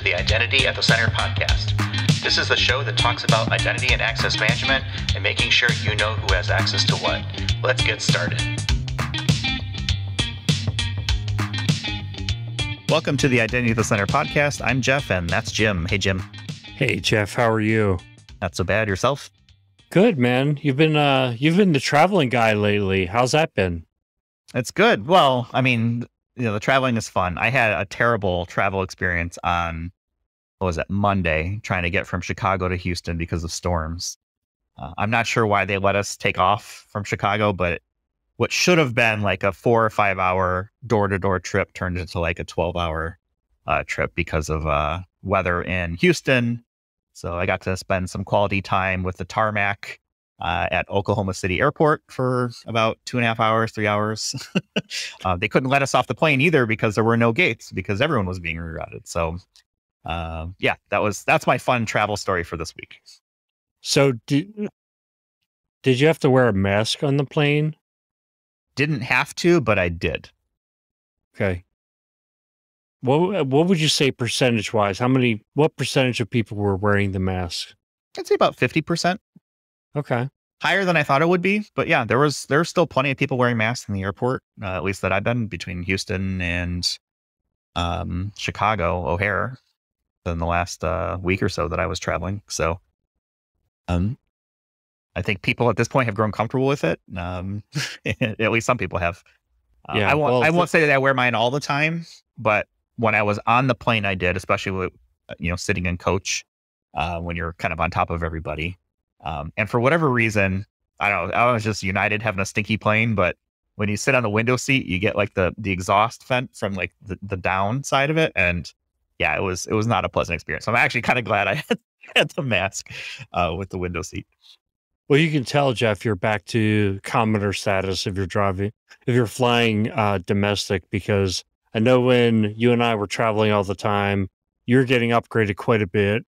to the Identity at the Center podcast. This is the show that talks about identity and access management and making sure you know who has access to what. Let's get started. Welcome to the Identity at the Center podcast. I'm Jeff, and that's Jim. Hey, Jim. Hey, Jeff. How are you? Not so bad. Yourself? Good, man. You've been uh you've been the traveling guy lately. How's that been? It's good. Well, I mean, you know, the traveling is fun. I had a terrible travel experience on what was it Monday, trying to get from Chicago to Houston because of storms. Uh, I'm not sure why they let us take off from Chicago, but what should have been like a four or five hour door to door trip turned into like a 12 hour uh, trip because of uh, weather in Houston so I got to spend some quality time with the tarmac uh, at Oklahoma City Airport for about two and a half hours, three hours. uh, they couldn't let us off the plane either because there were no gates because everyone was being rerouted. So, uh, yeah, that was that's my fun travel story for this week. So did did you have to wear a mask on the plane? Didn't have to, but I did. Okay. What what would you say percentage wise? How many? What percentage of people were wearing the mask? I'd say about fifty percent. Okay, higher than I thought it would be, but yeah, there was there was still plenty of people wearing masks in the airport. Uh, at least that I've been between Houston and um, Chicago O'Hare in the last uh, week or so that I was traveling. So, um, I think people at this point have grown comfortable with it. Um, at least some people have. Uh, yeah, I won't. Well, I won't say that I wear mine all the time, but when I was on the plane, I did, especially with uh, you know sitting in coach uh, when you're kind of on top of everybody. Um, and for whatever reason, I don't know. I was just United having a stinky plane, but when you sit on the window seat, you get like the the exhaust vent from like the, the down side of it, and yeah, it was it was not a pleasant experience. So I'm actually kind of glad I had, had the mask uh, with the window seat. Well, you can tell, Jeff, you're back to commoner status if you're driving, if you're flying uh, domestic, because I know when you and I were traveling all the time, you're getting upgraded quite a bit,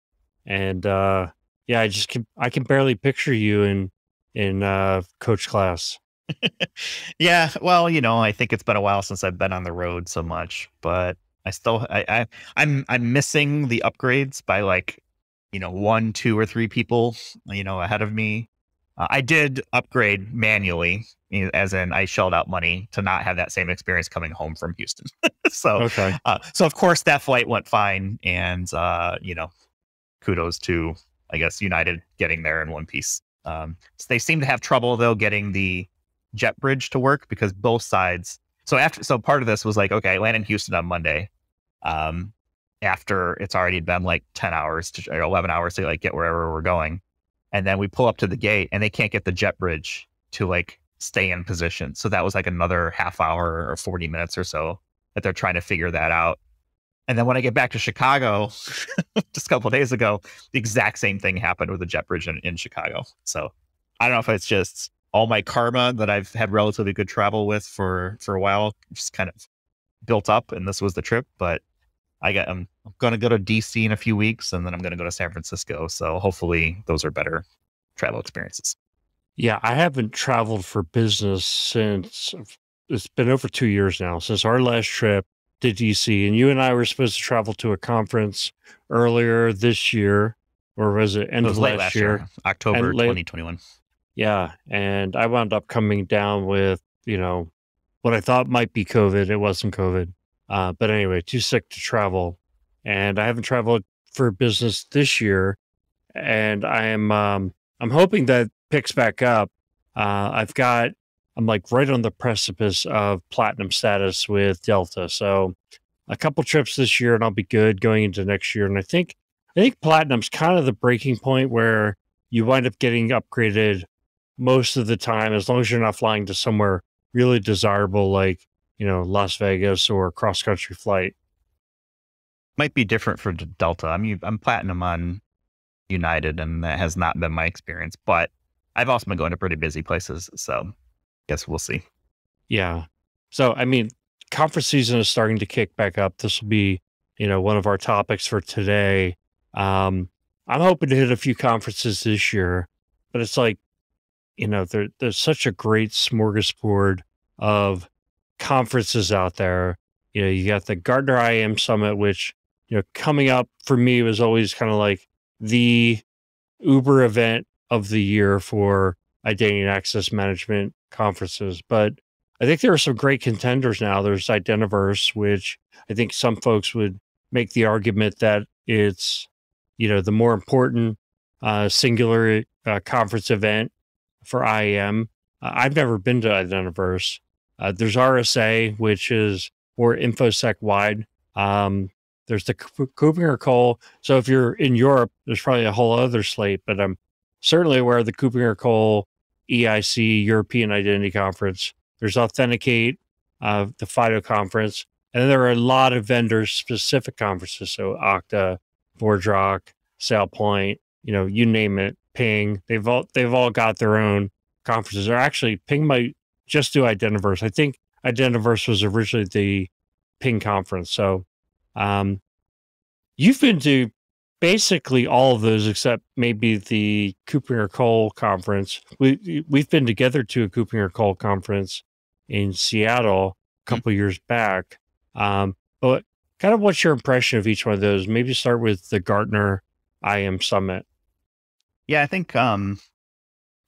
and uh, yeah, I just can I can barely picture you in in uh, coach class. yeah, well, you know, I think it's been a while since I've been on the road so much, but I still I, I I'm I'm missing the upgrades by like you know one, two, or three people you know ahead of me. Uh, I did upgrade manually, as in I shelled out money to not have that same experience coming home from Houston. so, okay. uh, so of course that flight went fine, and uh, you know, kudos to I guess United getting there in one piece. Um, so they seem to have trouble though getting the jet bridge to work because both sides. So after, so part of this was like, okay, I land in Houston on Monday. Um, after it's already been like 10 hours to or 11 hours to like get wherever we're going and then we pull up to the gate and they can't get the jet bridge to like stay in position. So that was like another half hour or 40 minutes or so that they're trying to figure that out. And then when I get back to Chicago just a couple days ago, the exact same thing happened with the jet bridge in, in Chicago. So I don't know if it's just all my karma that I've had relatively good travel with for for a while just kind of built up and this was the trip, but I got I'm going to go to DC in a few weeks, and then I'm going to go to San Francisco. So hopefully, those are better travel experiences. Yeah, I haven't traveled for business since it's been over two years now since our last trip to DC. And you and I were supposed to travel to a conference earlier this year, or was it end it was of last, last year? year? October late, 2021. Yeah, and I wound up coming down with you know what I thought might be COVID. It wasn't COVID. Uh, but anyway, too sick to travel, and I haven't traveled for business this year, and I am um, I'm hoping that picks back up. Uh, I've got I'm like right on the precipice of platinum status with Delta, so a couple trips this year, and I'll be good going into next year. And I think I think platinum's kind of the breaking point where you wind up getting upgraded most of the time, as long as you're not flying to somewhere really desirable like you know, Las Vegas or cross country flight. Might be different for Delta. I mean I'm platinum on United, and that has not been my experience. But I've also been going to pretty busy places, so guess we'll see. Yeah. So I mean, conference season is starting to kick back up. This will be, you know, one of our topics for today. Um, I'm hoping to hit a few conferences this year, but it's like, you know, there, there's such a great smorgasbord of conferences out there. You know, you got the Gartner IAM Summit, which you know, coming up for me was always kind of like the Uber event of the year for identity and access management conferences. But I think there are some great contenders now. There's Identiverse, which I think some folks would make the argument that it's, you know, the more important uh, singular uh, conference event for IAM. Uh, I've never been to Identiverse. Uh, there's RSA, which is more infosec wide. Um, there's the KuppingerCole. So if you're in Europe, there's probably a whole other slate, but I'm certainly aware of the KuppingerCole EIC European Identity Conference. There's Authenticate, uh, the FIDO conference, and then there are a lot of vendor specific conferences. So Okta, ForgeRock, SailPoint, you know, you name it, Ping. They've all they've all got their own conferences. Or actually, Ping might just do Identiverse. I think Identiverse was originally the Ping conference. So um, you've been to basically all of those except maybe the KuppingerCole conference. We we've been together to a KuppingerCole conference in Seattle a mm-hmm. couple mm-hmm. years back. Um, but kind of what's your impression of each one of those? Maybe start with the Gartner IAM Summit. Yeah, I think um,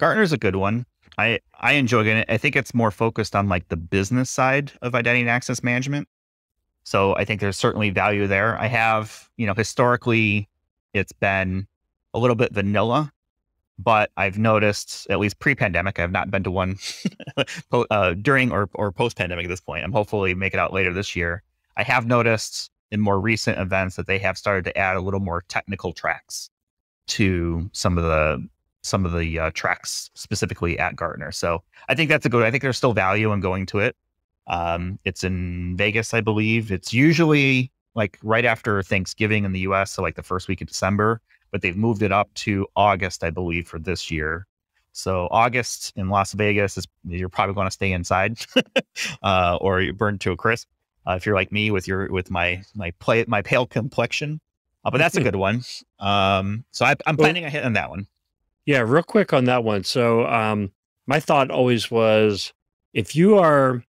Gartner's a good one. I I enjoy it. I think it's more focused on like the business side of identity and access management. So I think there's certainly value there. I have, you know, historically it's been a little bit vanilla, but I've noticed at least pre-pandemic, I've not been to one uh, during or or post-pandemic at this point. I'm hopefully make it out later this year. I have noticed in more recent events that they have started to add a little more technical tracks to some of the some of the uh, tracks specifically at Gartner. So I think that's a good. I think there's still value in going to it. Um, it's in Vegas, I believe. It's usually like right after Thanksgiving in the U.S., so like the first week of December. But they've moved it up to August, I believe, for this year. So August in Las Vegas is you're probably going to stay inside, uh, or you burn to a crisp. Uh, if you're like me with your with my my play my pale complexion, uh, but that's a good one. Um, so I, am planning well, ahead on that one. Yeah, real quick on that one. So um, my thought always was, if you are,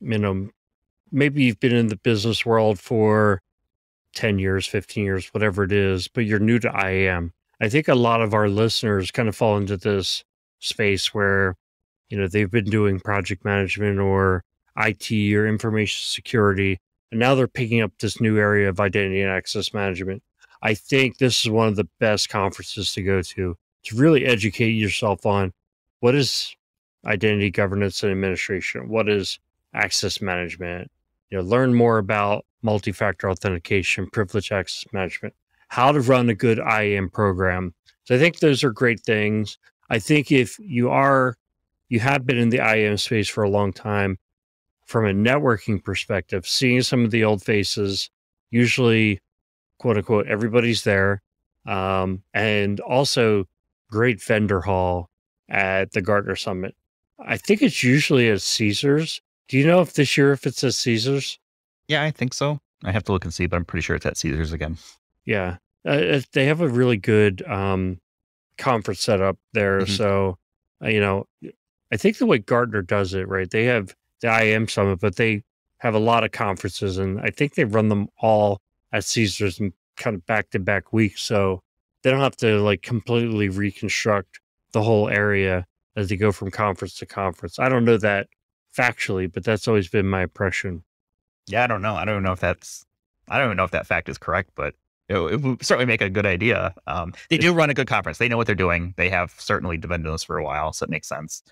you know, maybe you've been in the business world for 10 years, 15 years, whatever it is, but you're new to IAM. I think a lot of our listeners kind of fall into this space where, you know, they've been doing project management or IT or information security, and now they're picking up this new area of identity and access management. I think this is one of the best conferences to go to to really educate yourself on what is identity governance and administration, what is access management, you know, learn more about multi-factor authentication, privilege access management, how to run a good IAM program. So I think those are great things. I think if you are you have been in the IAM space for a long time, from a networking perspective, seeing some of the old faces, usually quote unquote, everybody's there. Um, and also great vendor hall at the Gartner Summit. I think it's usually at Caesars. Do you know if this year if it's at Caesars? Yeah, I think so. I have to look and see, but I'm pretty sure it's at Caesars again. Yeah, uh, they have a really good um, conference setup there. Mm-hmm. So, uh, you know, I think the way Gartner does it, right? They have the IAM Summit, but they have a lot of conferences, and I think they run them all at Caesars and kind of back to back weeks. So they don't have to like completely reconstruct the whole area as they go from conference to conference. I don't know that factually, but that's always been my impression. Yeah, I don't know. I don't know if that's, I don't even know if that fact is correct, but it, it would certainly make a good idea. Um, they do run a good conference. They know what they're doing. They have certainly been doing this for a while, so it makes sense.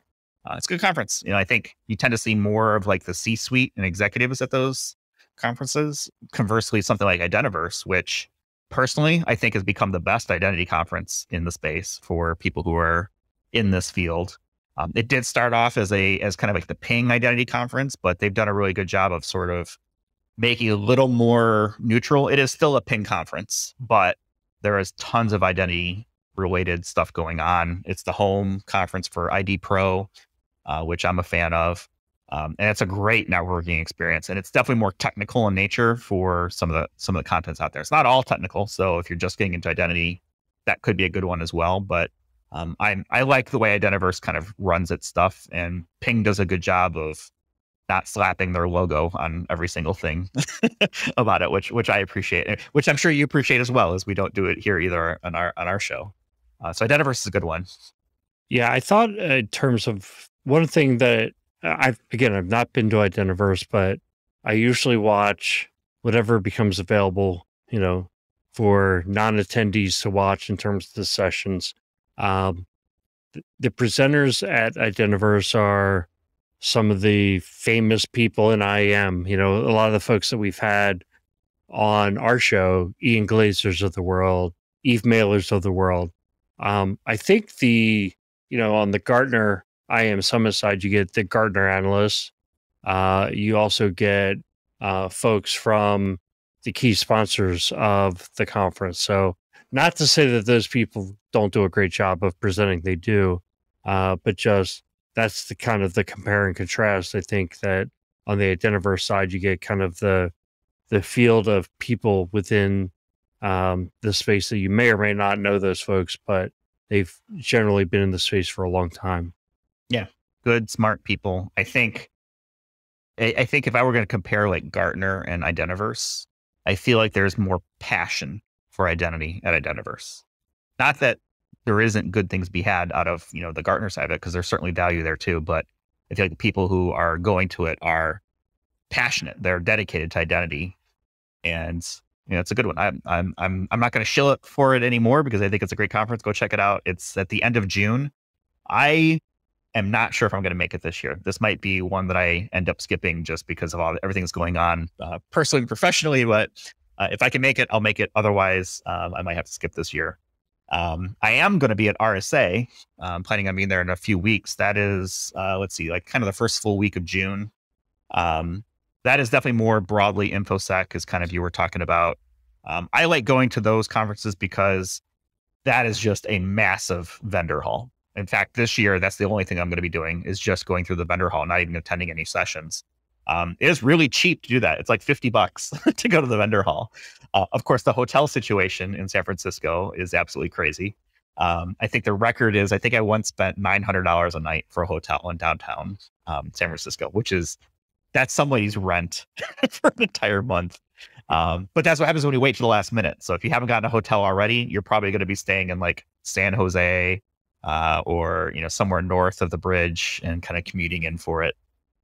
Uh, it's a good conference. You know, I think you tend to see more of like the C-suite and executives at those conferences. Conversely, something like Identiverse, which personally I think has become the best identity conference in the space for people who are in this field. Um, it did start off as a as kind of like the Ping Identity Conference, but they've done a really good job of sort of making it a little more neutral. It is still a Ping conference, but there is tons of identity related stuff going on. It's the home conference for IDPro, uh, which I'm a fan of. Um, and it's a great networking experience, and it's definitely more technical in nature for some of the some of the contents out there. It's not all technical, so if you're just getting into identity, that could be a good one as well. But um, I I like the way Identiverse kind of runs its stuff, and Ping does a good job of not slapping their logo on every single thing about it, which which I appreciate, which I'm sure you appreciate as well, as we don't do it here either on our on our show. Uh, so Identiverse is a good one. Yeah, I thought uh, in terms of one thing that I've again I've not been to Identiverse, but I usually watch whatever becomes available, you know, for non-attendees to watch in terms of the sessions. Um, the, presenters at Identiverse are some of the famous people in IAM. You know, a lot of the folks that we've had on our show, Ian Glazers of the world, Eve Malers of the world. Um, I think the, you know, on the Gartner IAM Summit side, you get the Gartner analysts. Uh, you also get uh, folks from the key sponsors of the conference. So, not to say that those people don't do a great job of presenting, they do, uh, but just that's the kind of the compare and contrast. I think that on the Identiverse side, you get kind of the the field of people within um, the space that you may or may not know those folks, but they've generally been in the space for a long time. Yeah, good, smart people. I think. I, I think if I were going to compare like Gartner and Identiverse, I feel like there's more passion for identity at Identiverse. Not that there isn't good things to be had out of you know the Gartner side of it because there's certainly value there too. But I feel like the people who are going to it are passionate. They're dedicated to identity, and you know it's a good one. I'm I'm I'm I'm not going to shill it for it anymore because I think it's a great conference. Go check it out. It's at the end of June. I am not sure if I'm going to make it this year. This might be one that I end up skipping just because of all everything that's going on uh, personally and professionally. But uh, if I can make it, I'll make it. Otherwise, um, I might have to skip this year. Um, I am going to be at RSA. I'm planning on being there in a few weeks. That is, uh, let's see, like kind of the first full week of June. Um, that is definitely more broadly infosec, as kind of you were talking about. Um, I like going to those conferences because that is just a massive vendor hall. In fact, this year, that's the only thing I'm going to be doing is just going through the vendor hall, not even attending any sessions. Um, it is really cheap to do that. It's like 50 bucks to go to the vendor hall. Uh, of course, the hotel situation in San Francisco is absolutely crazy. Um, I think the record is I think I once spent $900 a night for a hotel in downtown um, San Francisco, which is that's somebody's rent for an entire month. Um, but that's what happens when you wait to the last minute. So if you haven't gotten a hotel already, you're probably going to be staying in like San Jose uh, or you know somewhere north of the bridge and kind of commuting in for it.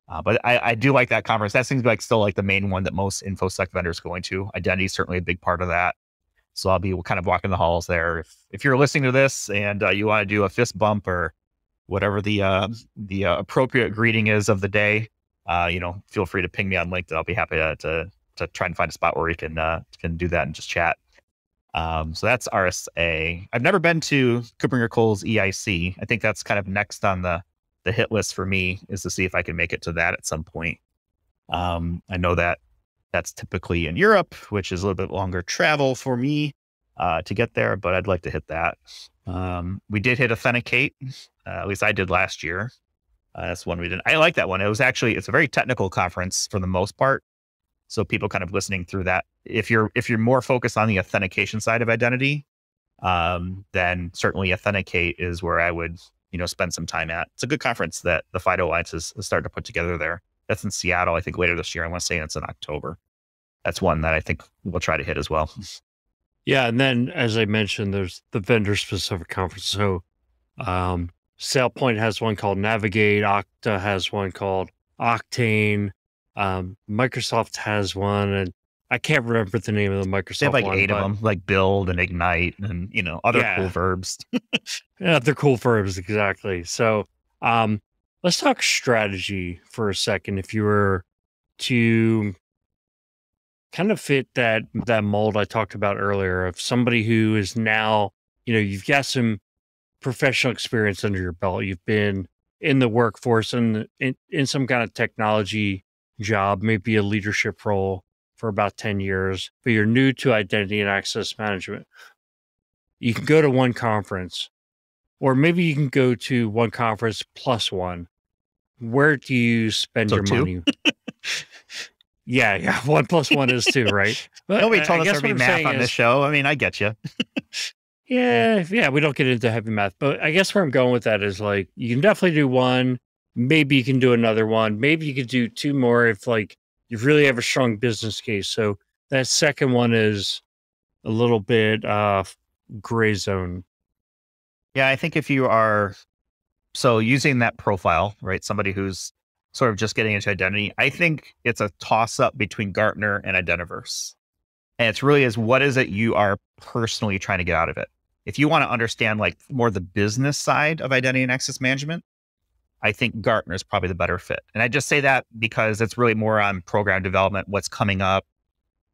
Uh, but I, I, do like that conference. That seems like still like the main one that most infosec vendors going to. Identity is certainly a big part of that. So I'll be kind of walking the halls there. If if you're listening to this and uh, you want to do a fist bump or whatever the uh, the uh, appropriate greeting is of the day, uh, you know, feel free to ping me on LinkedIn. I'll be happy to to, to try and find a spot where you can uh, can do that and just chat. Um, so that's RSA. I've never been to KuppingerCole's EIC. I think that's kind of next on the the hit list for me is to see if I can make it to that at some point. Um, I know that that's typically in Europe, which is a little bit longer travel for me uh, to get there, but I'd like to hit that. Um, we did hit Authenticate, uh, at least I did last year. Uh, that's one we did. I like that one. It was actually it's a very technical conference for the most part, so people kind of listening through that. If you're if you're more focused on the authentication side of identity, um, then certainly Authenticate is where I would you know, spend some time at. It's a good conference that the FIDO Alliance is, starting to put together there. That's in Seattle, I think later this year. I want to say it's in October. That's one that I think we'll try to hit as well. Yeah, and then as I mentioned, there's the vendor specific conference. So um SailPoint has one called Navigate, Okta has one called Oktane, um, Microsoft has one, and I can't remember the name of the Microsoft. They have like one, eight of them, like build and ignite, and you know other Yeah. cool verbs. Yeah, they're cool verbs, exactly. So, um, let's talk strategy for a second. If you were to kind of fit that that mold I talked about earlier of somebody who is now, you know, you've got some professional experience under your belt. You've been in the workforce and in, in some kind of technology job, maybe a leadership role for about 10 years, but you're new to identity and access management. You can go to one conference or maybe you can go to one conference plus one. Where do you spend So your two? money? yeah, yeah, one plus one is two, right? But Nobody told I us there'd be math on this show. I mean, I get you. Yeah, yeah, we don't get into heavy math, but I guess where I'm going with that is like you can definitely do one, maybe you can do another one. Maybe you could do two more if like you really have a strong business case. So that second one is a little bit uh gray zone. Yeah, I think if you are so using that profile, right, somebody who's sort of just getting into identity, I think it's a toss up between Gartner and Identiverse. And it's really is what is it you are personally trying to get out of it? If you want to understand like more the business side of identity and access management, I think Gartner is probably the better fit. And I just say that because it's really more on program development, what's coming up,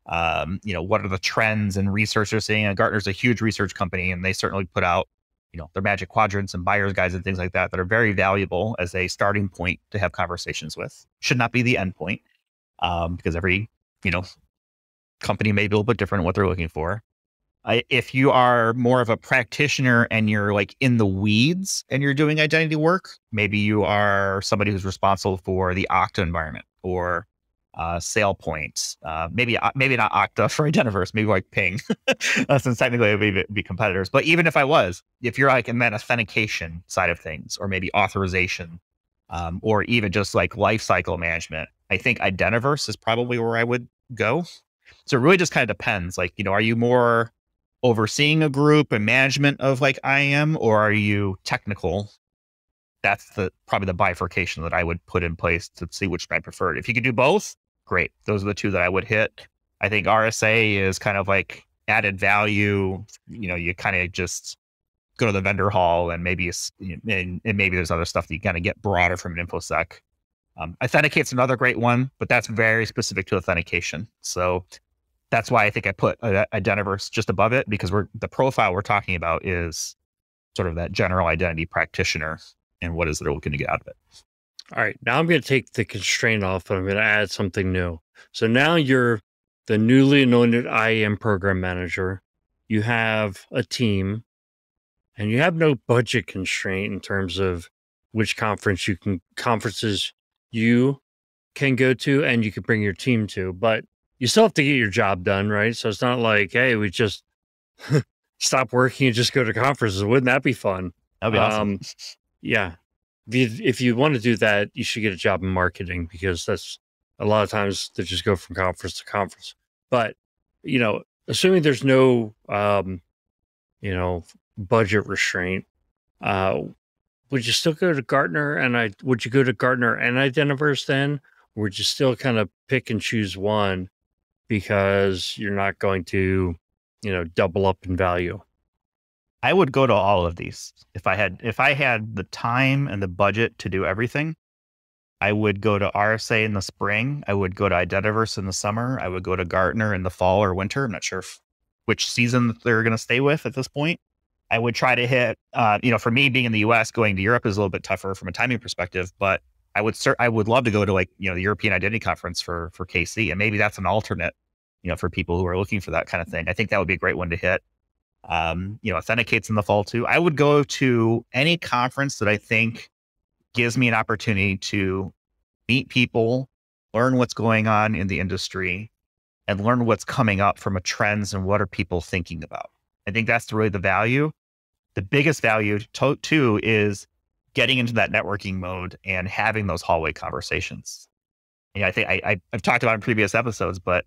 um, you know, what are the trends and research they're seeing. And Gartner's a huge research company, and they certainly put out, you know, their magic quadrants and buyer's guides and things like that that are very valuable as a starting point to have conversations with. Should not be the end point, um, because every, you know, company may be a little bit different what they're looking for. If you are more of a practitioner and you're like in the weeds and you're doing identity work, maybe you are somebody who's responsible for the Okta environment or uh, SailPoint, uh, maybe uh, maybe not Okta for Identiverse, maybe like Ping, uh, since technically it would be, be, competitors. But even if I was, if you're like in that authentication side of things, or maybe authorization, um, or even just like lifecycle management, I think Identiverse is probably where I would go. So it really just kind of depends. Like, you know, are you more overseeing a group and management of like I am, or are you technical? That's the probably the bifurcation that I would put in place to see which I preferred. If you could do both, great. Those are the two that I would hit. I think RSA is kind of like added value. You know, you kind of just go to the vendor hall and maybe and, and maybe there's other stuff that you kind of get broader from an infosec. Um, Authenticate's another great one, but that's very specific to authentication. So that's why I think I put a Identiverse just above it because we're the profile we're talking about is sort of that general identity practitioner and what is it they're looking to get out of it. All right, now I'm going to take the constraint off and I'm going to add something new. So now you're the newly anointed IAM program manager. You have a team and you have no budget constraint in terms of which conference you can conferences you can go to and you can bring your team to, but you still have to get your job done, right? So it's not like, hey, we just stop working and just go to conferences. Wouldn't that be fun? That'd be awesome. Um, yeah. If you, if you want to do that, you should get a job in marketing because that's a lot of times they just go from conference to conference. But, you know, assuming there's no, um, you know, budget restraint, uh, would you still go to Gartner and I would you go to Gartner and Identiverse then? Or would you still kind of pick and choose one because you're not going to, you know, double up in value. I would go to all of these. If I had if I had the time and the budget to do everything, I would go to RSA in the spring. I would go to Identiverse in the summer. I would go to Gartner in the fall or winter. I'm not sure if, which season they're going to stay with at this point. I would try to hit, uh, you know, for me being in the US, going to Europe is a little bit tougher from a timing perspective, but I would cert- I would love to go to like you know the European Identity Conference for for KC, and maybe that's an alternate, you know, for people who are looking for that kind of thing. I think that would be a great one to hit. Um, you know, authenticates in the fall too. I would go to any conference that I think gives me an opportunity to meet people, learn what's going on in the industry, and learn what's coming up from a trends and what are people thinking about. I think that's really the value. The biggest value to, too is getting into that networking mode and having those hallway conversations. I think I, I have talked about in previous episodes, but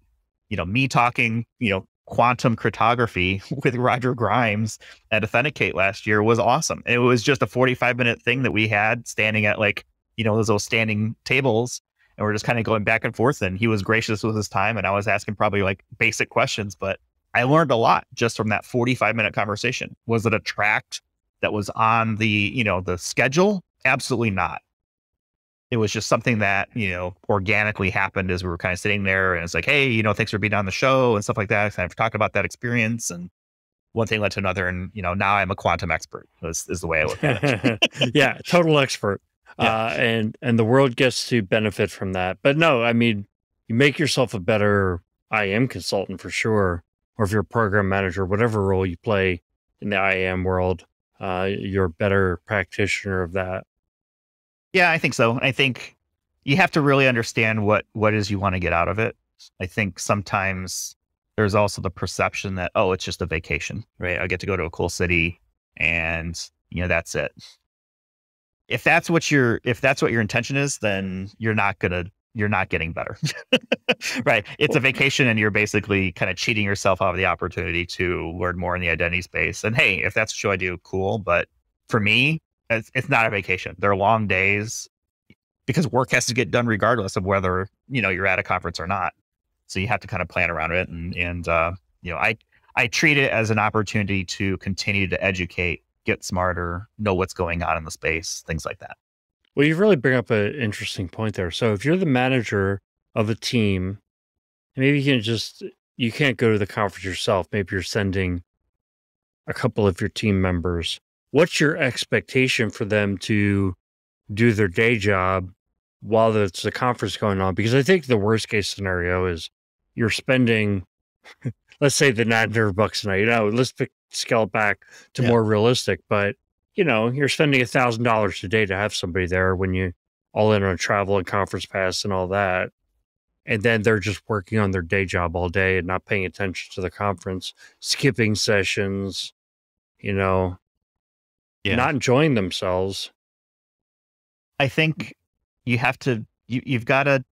you know, me talking, you know, quantum cryptography with Roger Grimes at Authenticate last year was awesome. It was just a 45 minute thing that we had standing at like, you know, those, those standing tables and we're just kind of going back and forth. And he was gracious with his time. And I was asking probably like basic questions, but I learned a lot just from that 45 minute conversation. Was it a tracked that was on the, you know, the schedule? Absolutely not. It was just something that, you know, organically happened as we were kind of sitting there and it's like, hey, you know, thanks for being on the show and stuff like that. Kind of talk about that experience and one thing led to another. And, you know, now I'm a quantum expert is, is the way I look at it. yeah, total expert. Yeah. Uh, and and the world gets to benefit from that. But no, I mean, you make yourself a better IAM consultant for sure, or if you're a program manager, whatever role you play in the IAM world, uh, you're a better practitioner of that. Yeah, I think so. I think you have to really understand what what is you want to get out of it. I think sometimes there's also the perception that oh, it's just a vacation, right? I get to go to a cool city and you know that's it. if that's what your if that's what your intention is, then you're not gonna you're not getting better. right. It's a vacation and you're basically kind of cheating yourself out of the opportunity to learn more in the identity space. And hey, if that's what to do, cool. But for me, it's, it's not a vacation. They're long days because work has to get done regardless of whether, you know, you're at a conference or not. So you have to kind of plan around it. And, and, uh, you know, I, I treat it as an opportunity to continue to educate, get smarter, know what's going on in the space, things like that. Well, you really bring up an interesting point there. So if you're the manager of a team, maybe you can just you can't go to the conference yourself. Maybe you're sending a couple of your team members. What's your expectation for them to do their day job while there's a conference going on? Because I think the worst case scenario is you're spending, let's say the 900 bucks a night. You know, let's pick, scale it back to yeah. more realistic, but you know, you're spending a thousand dollars a day to have somebody there when you all in on travel and conference pass and all that. And then they're just working on their day job all day and not paying attention to the conference, skipping sessions, you know, yeah. not enjoying themselves. I think you have to you you've got to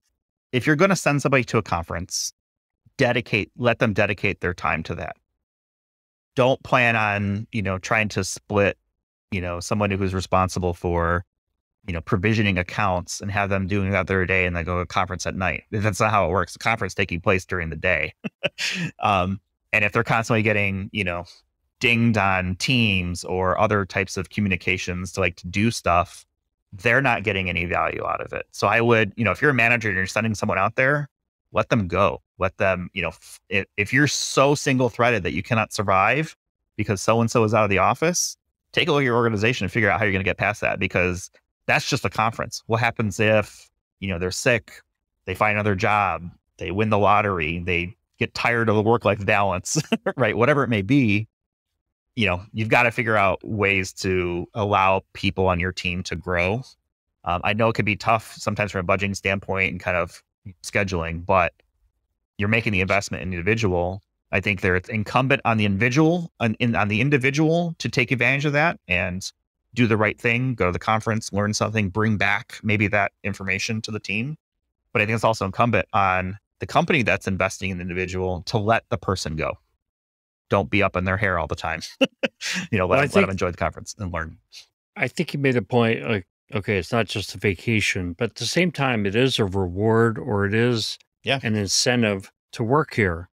if you're going to send somebody to a conference, dedicate let them dedicate their time to that. Don't plan on, you know, trying to split you know, someone who's responsible for, you know, provisioning accounts and have them doing that their day and then go to a conference at night. That's not how it works. Conference taking place during the day. um, and if they're constantly getting, you know, dinged on teams or other types of communications to like to do stuff, they're not getting any value out of it. So I would, you know, if you're a manager and you're sending someone out there, let them go. Let them, you know, if, if you're so single threaded that you cannot survive because so and so is out of the office, take a look at your organization and figure out how you're going to get past that because that's just a conference. What happens if, you know, they're sick, they find another job, they win the lottery, they get tired of the work life balance, right? Whatever it may be, you know, you've got to figure out ways to allow people on your team to grow. Um, I know it can be tough sometimes from a budgeting standpoint and kind of scheduling, but you're making the investment in the individual I think there it's incumbent on the individual on, in, on the individual to take advantage of that and do the right thing, go to the conference, learn something, bring back maybe that information to the team. But I think it's also incumbent on the company that's investing in the individual to let the person go. Don't be up in their hair all the time. you know, let, well, them, think, let them enjoy the conference and learn. I think you made a point like, okay, it's not just a vacation, but at the same time, it is a reward or it is yeah. an incentive to work here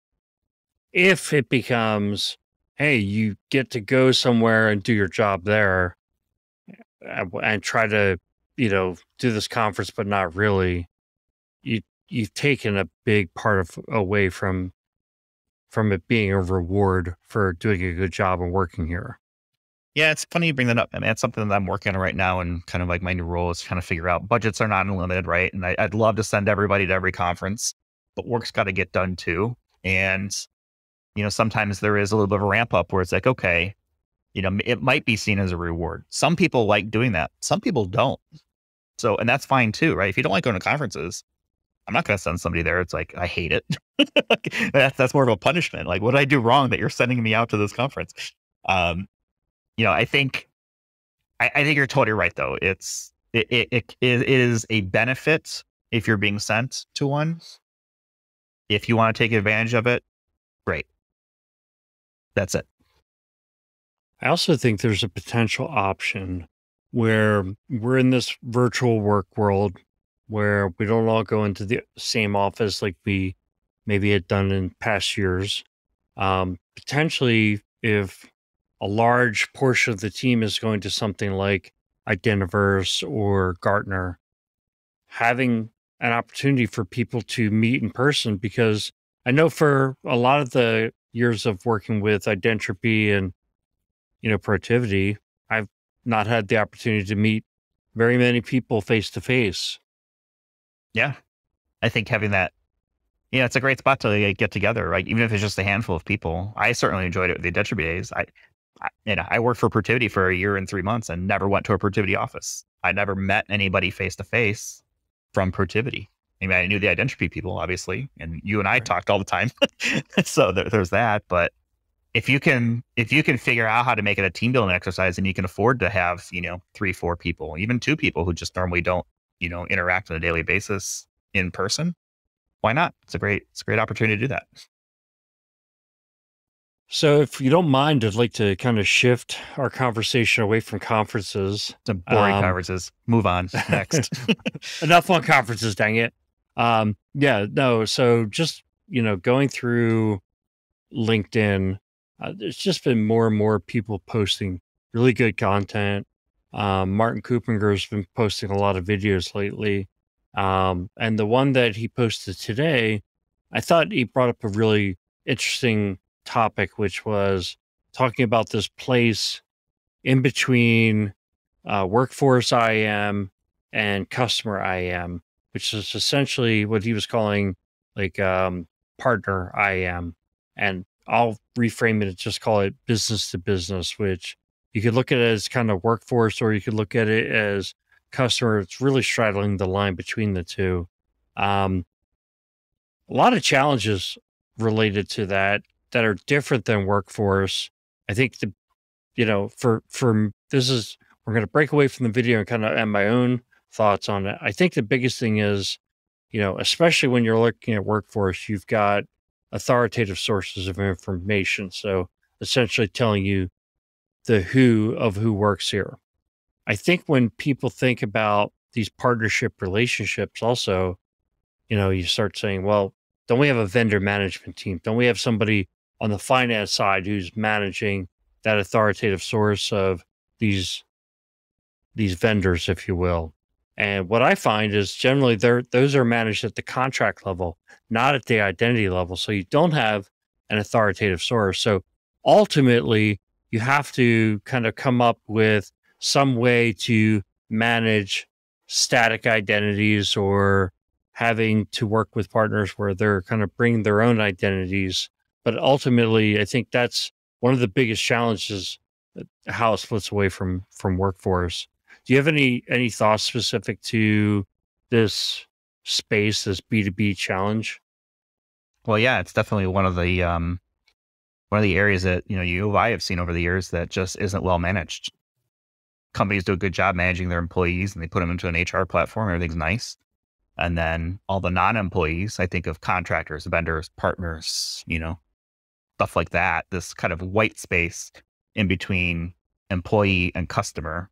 if it becomes, hey, you get to go somewhere and do your job there and, try to, you know, do this conference, but not really, you you've taken a big part of away from from it being a reward for doing a good job and working here. Yeah, it's funny you bring that up. I mean, it's something that I'm working on right now, and kind of like my new role is kind of figure out budgets are not unlimited, right? And I, would love to send everybody to every conference, but work's got to get done too. And you know, sometimes there is a little bit of a ramp up where it's like, okay, you know, it might be seen as a reward. Some people like doing that. Some people don't. So, and that's fine too, right? If you don't like going to conferences, I'm not going to send somebody there. It's like, I hate it. that's, that's more of a punishment. Like, what did I do wrong that you're sending me out to this conference? Um, you know, I think, I, I think you're totally right though. It's, it, it, it, it is a benefit if you're being sent to one. If you want to take advantage of it, great. That's it. I also think there's a potential option where we're in this virtual work world where we don't all go into the same office like we maybe had done in past years. Um, potentially, if a large portion of the team is going to something like Identiverse or Gartner, having an opportunity for people to meet in person because I know for a lot of the years of working with Identropy and you know productivity, I've not had the opportunity to meet very many people face to face. Yeah, I think having that, yeah, you know, it's a great spot to like, get together, right? Even if it's just a handful of people. I certainly enjoyed it with the Identropy days. I, I, you know, I worked for Productivity for a year and three months and never went to a Productivity office. I never met anybody face to face from Productivity. I mean, I knew the Identropy people, obviously, and you and I right. talked all the time. so there, there's that. But if you can if you can figure out how to make it a team building exercise and you can afford to have you know three four people even two people who just normally don't you know interact on a daily basis in person why not it's a great it's a great opportunity to do that so if you don't mind i'd like to kind of shift our conversation away from conferences some boring um, conferences move on next enough on conferences dang it um yeah no so just you know going through linkedin uh, there's just been more and more people posting really good content. Um, Martin Kuppinger has been posting a lot of videos lately. Um, and the one that he posted today, I thought he brought up a really interesting topic, which was talking about this place in between uh, workforce IAM and customer IAM, which is essentially what he was calling like um, partner IAM. And I'll reframe it and just call it business to business, which you could look at it as kind of workforce or you could look at it as customer. It's really straddling the line between the two. Um, a lot of challenges related to that that are different than workforce. I think the, you know, for, for this is, we're going to break away from the video and kind of add my own thoughts on it. I think the biggest thing is, you know, especially when you're looking at workforce, you've got authoritative sources of information. So essentially telling you the who of who works here. I think when people think about these partnership relationships, also, you know, you start saying, well, don't we have a vendor management team? Don't we have somebody on the finance side who's managing that authoritative source of these these vendors, if you will? And what I find is generally they're, those are managed at the contract level, not at the identity level. So you don't have an authoritative source. So ultimately, you have to kind of come up with some way to manage static identities or having to work with partners where they're kind of bringing their own identities. But ultimately, I think that's one of the biggest challenges uh, how it splits away from from workforce do you have any any thoughts specific to this space, this B two B challenge? Well, yeah, it's definitely one of the um, one of the areas that you know you I have seen over the years that just isn't well managed. Companies do a good job managing their employees, and they put them into an HR platform. Everything's nice, and then all the non-employees. I think of contractors, vendors, partners, you know, stuff like that. This kind of white space in between employee and customer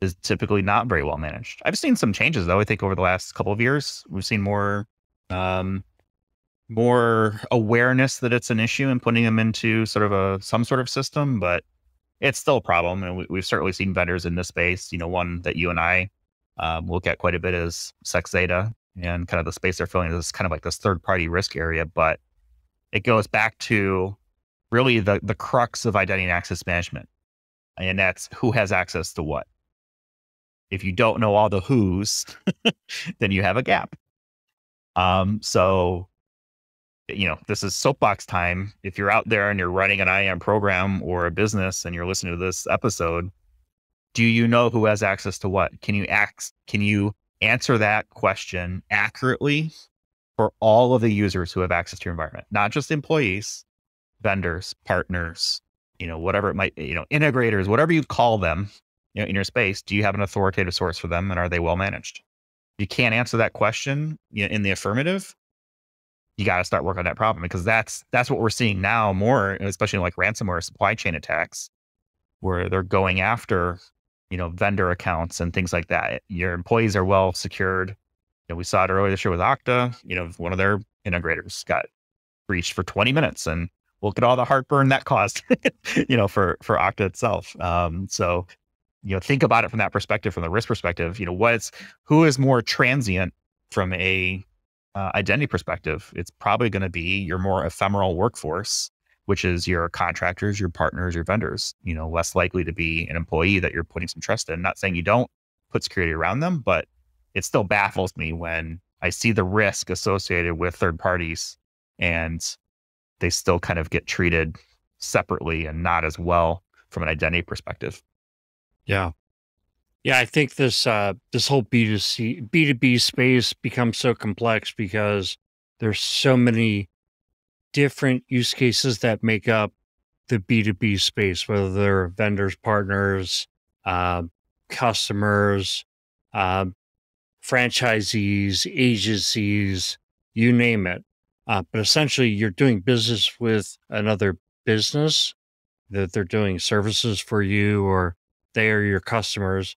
is typically not very well managed. I've seen some changes though. I think over the last couple of years, we've seen more um, more awareness that it's an issue and putting them into sort of a some sort of system, but it's still a problem. And we, have certainly seen vendors in this space. You know, one that you and I um, look at quite a bit is SecZeta and kind of the space they're filling is kind of like this third party risk area. But it goes back to really the the crux of identity and access management, and that's who has access to what if you don't know all the who's, then you have a gap. Um, so, you know, this is soapbox time. If you're out there and you're running an IAM program or a business and you're listening to this episode, do you know who has access to what? Can you ask, can you answer that question accurately for all of the users who have access to your environment, not just employees, vendors, partners, you know, whatever it might, you know, integrators, whatever you call them, you know, in your space, do you have an authoritative source for them and are they well managed? You can't answer that question in the affirmative. You got to start working on that problem because that's that's what we're seeing now more, especially like ransomware supply chain attacks, where they're going after, you know, vendor accounts and things like that. Your employees are well secured. You know, we saw it earlier this year with Okta. You know, one of their integrators got breached for 20 minutes, and look at all the heartburn that caused. you know, for for Okta itself. Um, so you know think about it from that perspective from the risk perspective you know what's who is more transient from a uh, identity perspective? It's probably going to be your more ephemeral workforce which is your contractors your partners your vendors you know less likely to be an employee that you're putting some trust in. Not saying you don't put security around them but it still baffles me when i see the risk associated with third parties and they still kind of get treated separately and not as well from an identity perspective yeah. Yeah, I think this uh this whole B2C B2B space becomes so complex because there's so many different use cases that make up the B2B space, whether they're vendors, partners, uh, customers, uh, franchisees, agencies, you name it. Uh, but essentially, you're doing business with another business that they're doing services for you or they are your customers.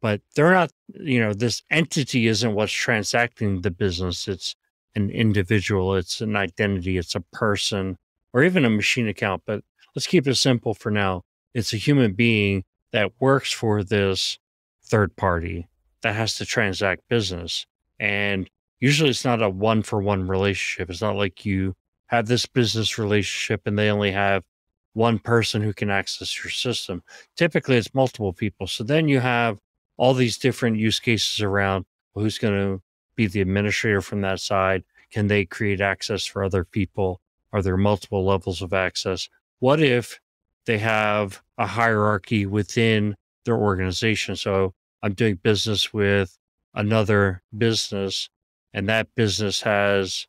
But they're not, you know, this entity isn't what's transacting the business. It's an individual, it's an identity, it's a person, or even a machine account. But let's keep it simple for now. It's a human being that works for this third party that has to transact business. And usually it's not a one for one relationship. It's not like you have this business relationship and they only have one person who can access your system. Typically it's multiple people. So then you have all these different use cases around who's going to be the administrator from that side. Can they create access for other people? Are there multiple levels of access? What if they have a hierarchy within their organization? So I'm doing business with another business, and that business has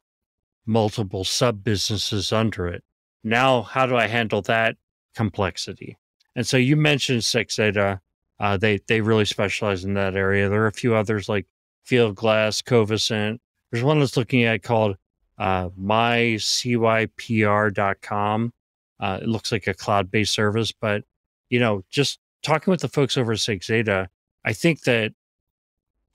multiple sub businesses under it. Now, how do I handle that complexity? And so you mentioned SecZetta. Uh, they they really specialize in that area. There are a few others like Fieldglass, Covisint. There's one that's looking at called uh, mycypr.com. Uh, it looks like a cloud-based service, but you know, just talking with the folks over at I think that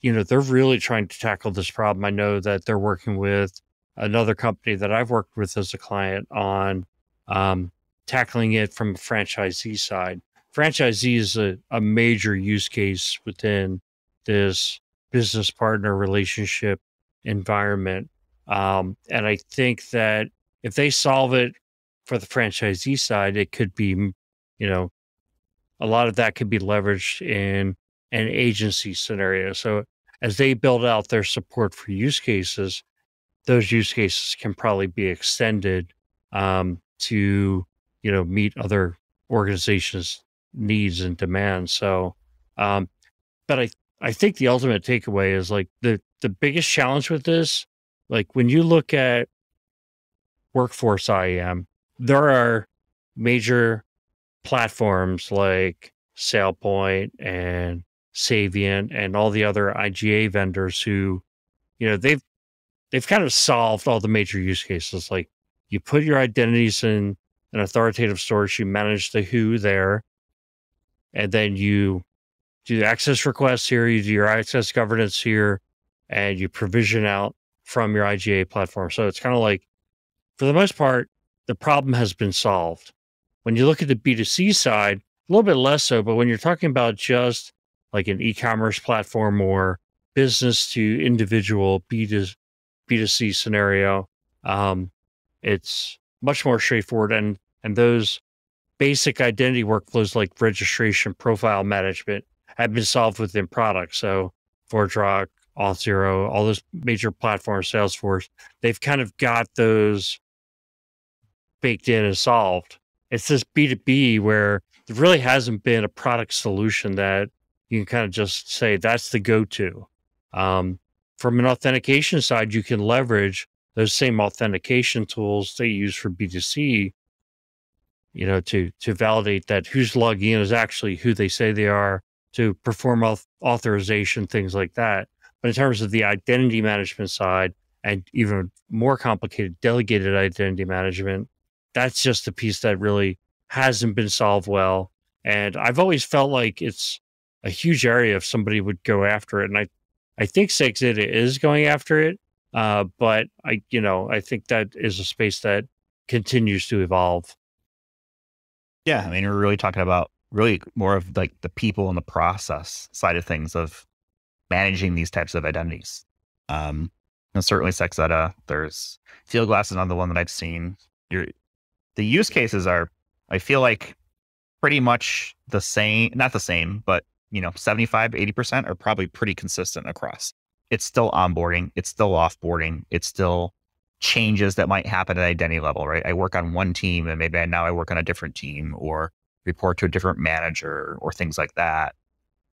you know they're really trying to tackle this problem. I know that they're working with another company that I've worked with as a client on um, tackling it from a franchisee side. Franchisee is a, a major use case within this business partner relationship environment. Um, and I think that if they solve it for the franchisee side, it could be, you know, a lot of that could be leveraged in an agency scenario. So as they build out their support for use cases, those use cases can probably be extended um, to, you know, meet other organizations' needs and demands. So, um, but I I think the ultimate takeaway is like the the biggest challenge with this, like when you look at workforce IAM, there are major platforms like SailPoint and Saviynt and all the other IGA vendors who, you know, they've they've kind of solved all the major use cases. Like you put your identities in an authoritative source, you manage the who there, and then you do access requests here, you do your access governance here, and you provision out from your IGA platform. So it's kind of like, for the most part, the problem has been solved. When you look at the B2C side, a little bit less so, but when you're talking about just like an e-commerce platform or business to individual B2, B2C scenario, um, it's much more straightforward. And, and those basic identity workflows like registration, profile management, have been solved within products. So ForgeRock, Auth0, all those major platforms, Salesforce, they've kind of got those baked in and solved. It's this B2B where there really hasn't been a product solution that you can kind of just say that's the go-to. Um, from an authentication side, you can leverage those same authentication tools they use for B2C, you know, to to validate that who's logging in is actually who they say they are, to perform auth- authorization, things like that. But in terms of the identity management side and even more complicated delegated identity management, that's just a piece that really hasn't been solved well. And I've always felt like it's a huge area if somebody would go after it. And I, I think SecZetta is going after it. Uh, but I, you know, I think that is a space that continues to evolve. Yeah. I mean, we're really talking about really more of like the people and the process side of things of managing these types of identities. Um, and certainly SecZetta, there's Field Fieldglass is another one that I've seen. You're, the use cases are, I feel like pretty much the same, not the same, but you know, 75, 80% are probably pretty consistent across. It's still onboarding, it's still offboarding, it's still changes that might happen at identity level, right? I work on one team and maybe now I work on a different team or report to a different manager or things like that.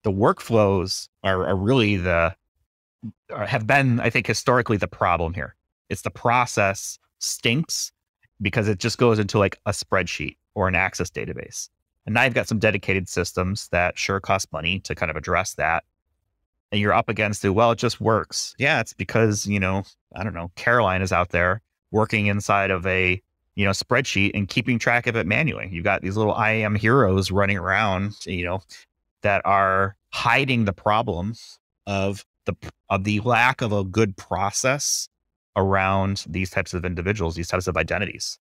The workflows are, are really the have been, I think, historically the problem here. It's the process stinks because it just goes into like a spreadsheet. or an access database. And now you've got some dedicated systems that sure cost money to kind of address that. And you're up against it. Well, it just works. Yeah, it's because, you know, I don't know, Caroline is out there working inside of a, you know, spreadsheet and keeping track of it manually. You've got these little IAM heroes running around, you know, that are hiding the problems of the of the lack of a good process around these types of individuals, these types of identities.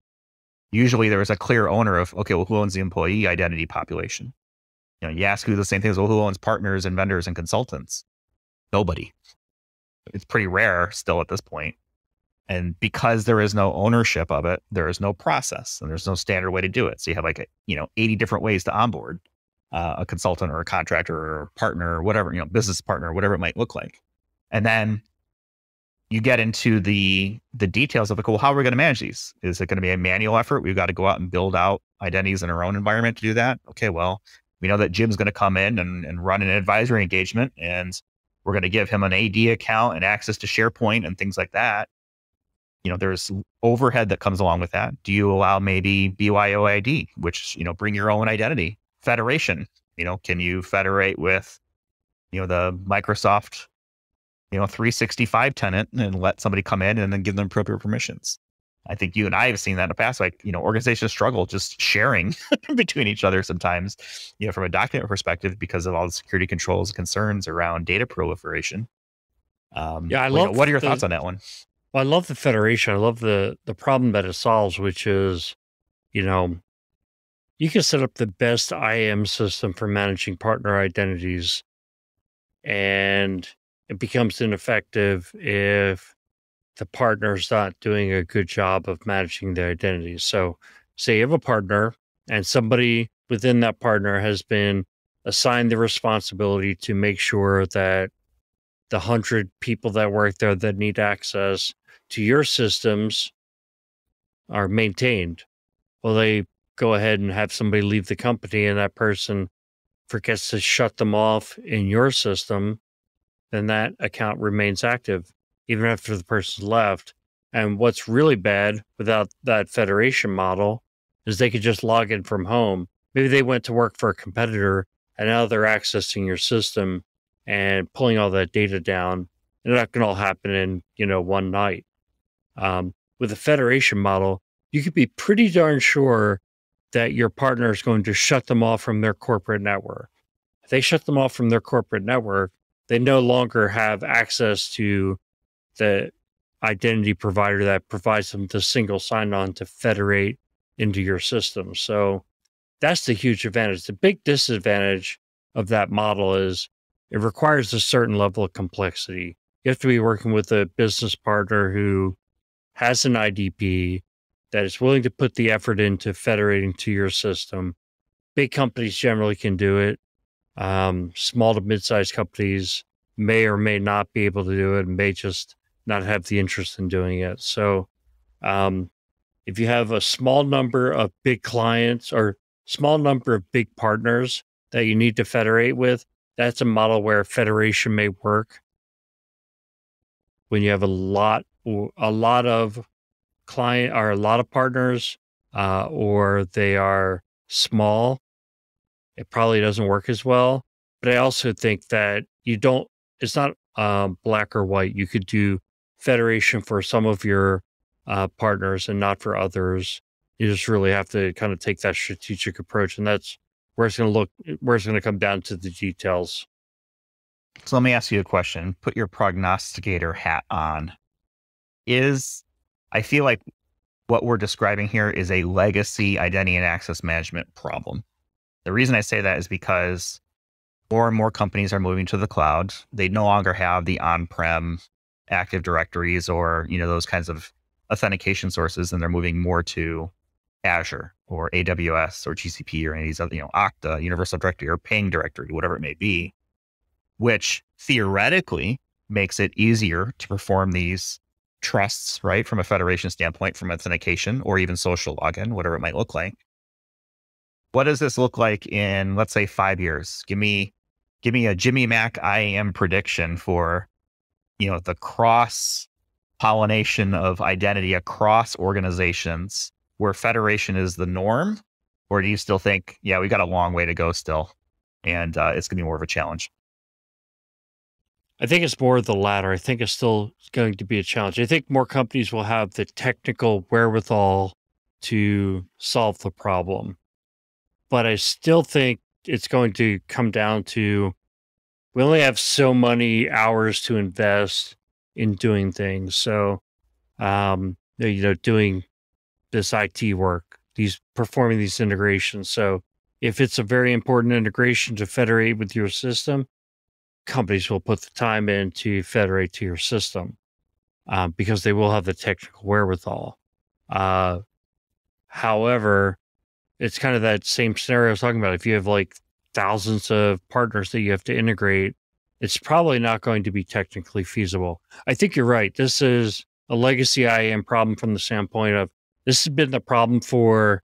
Usually there is a clear owner of, okay, well, who owns the employee identity population? You know, you ask who the same thing is, well, who owns partners and vendors and consultants? Nobody. It's pretty rare still at this point. And because there is no ownership of it, there is no process and there's no standard way to do it. So you have like, a, you know, 80 different ways to onboard uh, a consultant or a contractor or a partner or whatever, you know, business partner, whatever it might look like. And then you get into the the details of like, well, how are we going to manage these? Is it going to be a manual effort? We've got to go out and build out identities in our own environment to do that. Okay, well, we know that Jim's going to come in and, and run an advisory engagement, and we're going to give him an AD account and access to SharePoint and things like that. You know, there's overhead that comes along with that. Do you allow maybe BYOID, which you know, bring your own identity federation? You know, can you federate with, you know, the Microsoft you know 365 tenant and let somebody come in and then give them appropriate permissions i think you and i have seen that in the past like you know organizations struggle just sharing between each other sometimes you know from a document perspective because of all the security controls concerns around data proliferation. Um, yeah i love know, what are your the, thoughts on that one? Well, i love the federation. I love the the problem that it solves which is you know you can set up the best IAM system for managing partner identities and it becomes ineffective if the partner's not doing a good job of managing their identities. So, say you have a partner and somebody within that partner has been assigned the responsibility to make sure that the hundred people that work there that need access to your systems are maintained. Well, they go ahead and have somebody leave the company and that person forgets to shut them off in your system then that account remains active even after the person's left. And what's really bad without that federation model is they could just log in from home. Maybe they went to work for a competitor and now they're accessing your system and pulling all that data down. And that can all happen in, you know, one night. Um, with a federation model, you could be pretty darn sure that your partner is going to shut them off from their corporate network. If they shut them off from their corporate network, they no longer have access to the identity provider that provides them the single sign on to federate into your system. So that's the huge advantage. The big disadvantage of that model is it requires a certain level of complexity. You have to be working with a business partner who has an IDP that is willing to put the effort into federating to your system. Big companies generally can do it. Um, small to mid-sized companies may or may not be able to do it, may just not have the interest in doing it. So, um, if you have a small number of big clients or small number of big partners that you need to federate with, that's a model where federation may work. When you have a lot, a lot of client or a lot of partners, uh, or they are small, it probably doesn't work as well. But I also think that you don't, it's not um, black or white. You could do federation for some of your uh, partners and not for others. You just really have to kind of take that strategic approach. And that's where it's going to look, where it's going to come down to the details. So let me ask you a question. Put your prognosticator hat on. Is I feel like what we're describing here is a legacy identity and access management problem. The reason I say that is because more and more companies are moving to the cloud. They no longer have the on-prem active directories or, you know, those kinds of authentication sources and they're moving more to Azure or AWS or GCP or any of these other, you know, Okta, Universal Directory or Ping Directory, whatever it may be, which theoretically makes it easier to perform these trusts, right? From a federation standpoint, from authentication or even social login, whatever it might look like what does this look like in let's say five years? Give me give me a Jimmy Mac IAM prediction for you know the cross pollination of identity across organizations where federation is the norm or do you still think, yeah, we got a long way to go still, and uh, it's going to be more of a challenge? I think it's more of the latter. I think it's still going to be a challenge. I think more companies will have the technical wherewithal to solve the problem. But I still think it's going to come down to we only have so many hours to invest in doing things. So, um, you know, doing this IT work, these performing these integrations. So, if it's a very important integration to federate with your system, companies will put the time in to federate to your system um, because they will have the technical wherewithal. Uh, however, it's kind of that same scenario I was talking about. If you have like thousands of partners that you have to integrate, it's probably not going to be technically feasible. I think you're right. This is a legacy IAM problem from the standpoint of this has been the problem for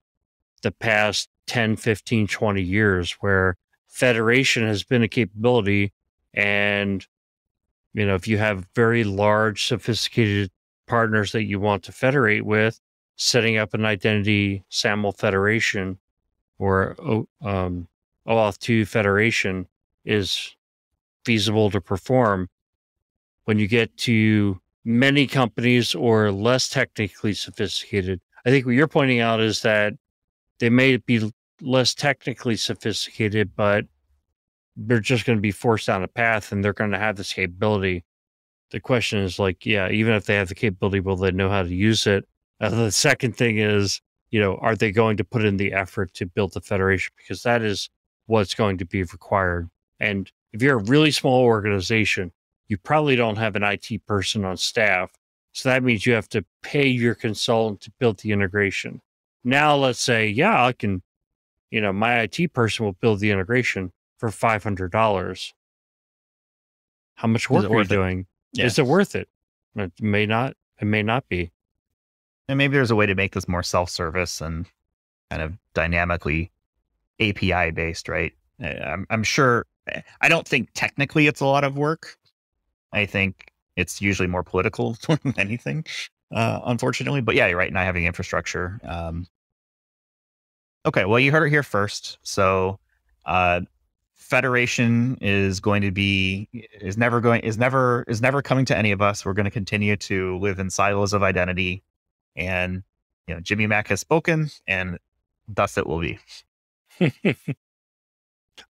the past 10, 15, 20 years where federation has been a capability and, you know, if you have very large, sophisticated partners that you want to federate with, setting up an identity SAML federation or um, OAuth 2 federation is feasible to perform. When you get to many companies or less technically sophisticated, I think what you're pointing out is that they may be less technically sophisticated, but they're just going to be forced down a path and they're going to have this capability. The question is like, yeah, even if they have the capability, will they know how to use it? Uh, the second thing is, you know, are they going to put in the effort to build the federation? Because that is what's going to be required. And if you're a really small organization, you probably don't have an IT person on staff. So that means you have to pay your consultant to build the integration. Now, let's say, yeah, I can, you know, my IT person will build the integration for five hundred dollars. How much work are you doing? Yeah. Is it worth it? It may not. It may not be. And maybe there's a way to make this more self-service and kind of dynamically API based, right? I'm, I'm sure. I don't think technically it's a lot of work. I think it's usually more political than anything, uh, unfortunately. But yeah, you're right. Not having infrastructure. Um, okay, well, you heard it here first. So uh, federation is going to be is never going is never is never coming to any of us we're going to continue to live in silos of identity and you know jimmy mack has spoken and thus it will be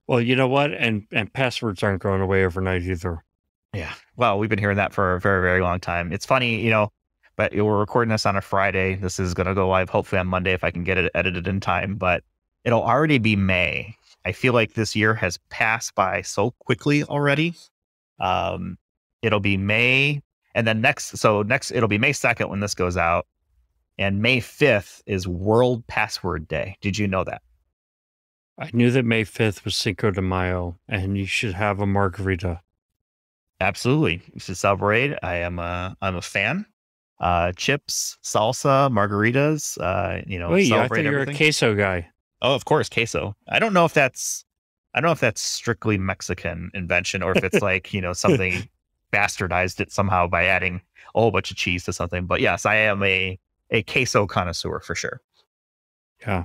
well you know what and and passwords aren't going away overnight either yeah well we've been hearing that for a very very long time it's funny you know but we're recording this on a friday this is going to go live hopefully on monday if i can get it edited in time but it'll already be may I feel like this year has passed by so quickly already. Um, it'll be May, and then next, so next, it'll be May 2nd when this goes out. And May 5th is World Password Day. Did you know that? I knew that May 5th was Cinco de Mayo, and you should have a margarita. Absolutely. You should celebrate. I am a, I'm a fan. Uh, chips, salsa, margaritas, uh, you know, Wait, I thought you were a queso guy. Oh, of course, queso. I don't know if that's I don't know if that's strictly Mexican invention or if it's like, you know, something bastardized it somehow by adding a whole bunch of cheese to something. But yes, I am a a queso connoisseur for sure. Yeah.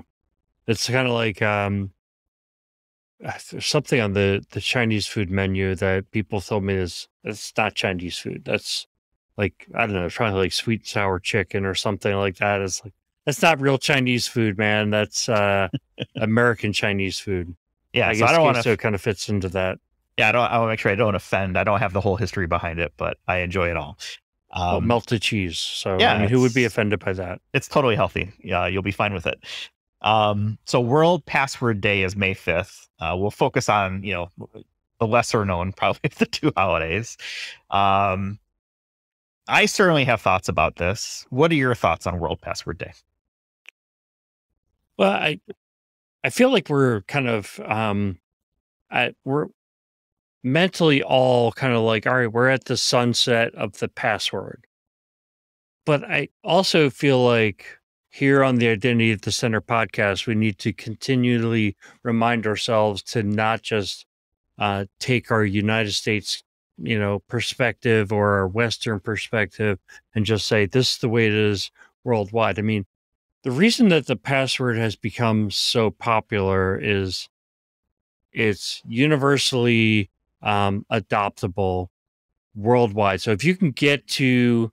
It's kind of like um there's something on the the Chinese food menu that people told me is it's not Chinese food. That's like I don't know, trying to like sweet sour chicken or something like that. It's like that's not real Chinese food, man. That's uh, American Chinese food. Yeah, I so guess I don't want to. Kind of fits into that. Yeah, I don't. I want to make sure I don't offend. I don't have the whole history behind it, but I enjoy it all. Um, well, melted cheese. So yeah, I mean, who would be offended by that? It's totally healthy. Yeah, you'll be fine with it. Um, so World Password Day is May fifth. Uh, we'll focus on you know the lesser known, probably of the two holidays. Um, I certainly have thoughts about this. What are your thoughts on World Password Day? Well, I I feel like we're kind of um at we're mentally all kind of like, all right, we're at the sunset of the password. But I also feel like here on the Identity at the Center podcast, we need to continually remind ourselves to not just uh, take our United States, you know, perspective or our Western perspective and just say this is the way it is worldwide. I mean, the reason that the password has become so popular is it's universally um, adoptable worldwide. So if you can get to